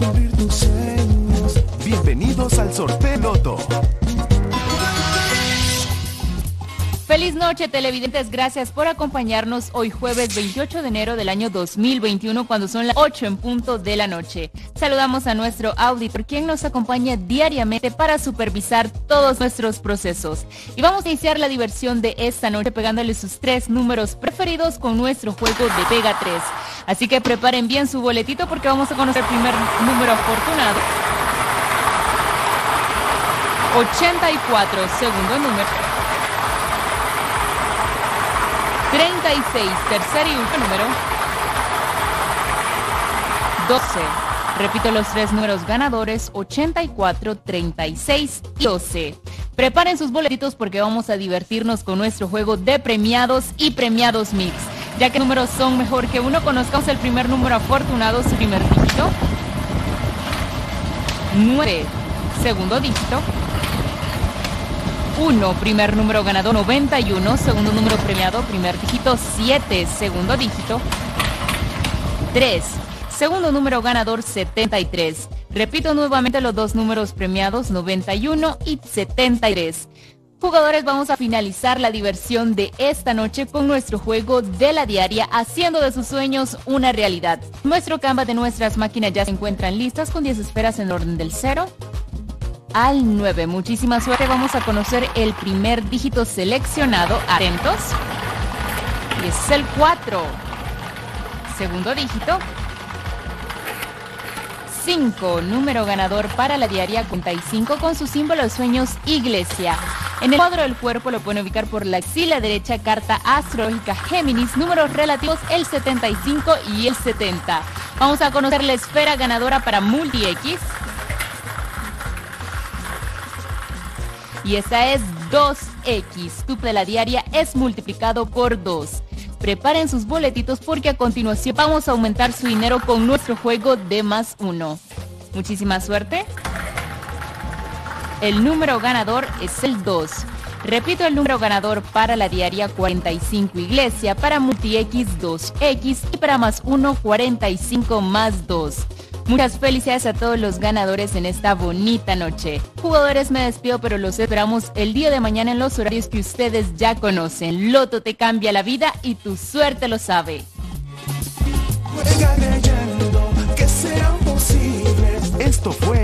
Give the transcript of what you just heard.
cumplir tus sueños. Bienvenidos al sorteo Loto. Feliz noche televidentes, gracias por acompañarnos hoy jueves 28 de enero del año 2021 cuando son las 8 en punto de la noche. Saludamos a nuestro auditor quien nos acompaña diariamente para supervisar todos nuestros procesos. Y vamos a iniciar la diversión de esta noche pegándole sus tres números preferidos con nuestro juego de Pega 3. Así que preparen bien su boletito porque vamos a conocer el primer número afortunado. 84, segundo número. 36, tercer y último número. 12. Repito los tres números ganadores, 84, 36 y 12. Preparen sus boletitos porque vamos a divertirnos con nuestro juego de premiados y premiados mix. Ya que números son mejor que uno, conozcamos el primer número afortunado, su primer dígito. 9, segundo dígito. 1, primer número ganador 91, segundo número premiado, primer dígito 7, segundo dígito 3, segundo número ganador 73. Repito nuevamente los dos números premiados 91 y 73. Jugadores, vamos a finalizar la diversión de esta noche con nuestro juego de la diaria, haciendo de sus sueños una realidad. Nuestro canvas de nuestras máquinas ya se encuentran listas con 10 esperas en orden del 0 al 9. Muchísima suerte. Vamos a conocer el primer dígito seleccionado. Atentos. Es el 4. Segundo dígito. 5. Número ganador para la diaria 45 con su símbolo de sueños Iglesia. En el cuadro del cuerpo lo pueden ubicar por la axila derecha, carta astrológica Géminis, números relativos el 75 y el 70. Vamos a conocer la esfera ganadora para Multi X. y esa es 2X. Tu de la diaria es multiplicado por 2. Preparen sus boletitos porque a continuación vamos a aumentar su dinero con nuestro juego de más uno. Muchísima suerte. El número ganador es el 2. Repito el número ganador para la diaria 45 Iglesia, para Multi X 2X y para más 1 45 más 2. Muchas felicidades a todos los ganadores en esta bonita noche. Jugadores, me despido, pero los esperamos el día de mañana en los horarios que ustedes ya conocen. Loto te cambia la vida y tu suerte lo sabe. Esto fue.